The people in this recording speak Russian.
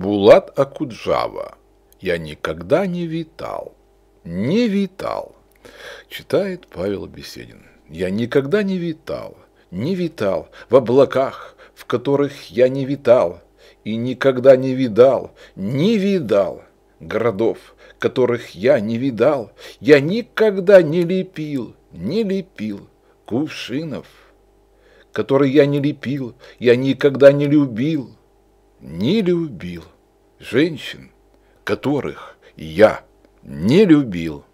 Булат Акуджава. Я никогда не витал. Не витал. Читает Павел Беседин. Я никогда не витал. Не витал в облаках, в которых я не витал. И никогда не видал, не видал городов, которых я не видал. Я никогда не лепил, не лепил кувшинов, которые я не лепил, я никогда не любил не любил женщин, которых я не любил.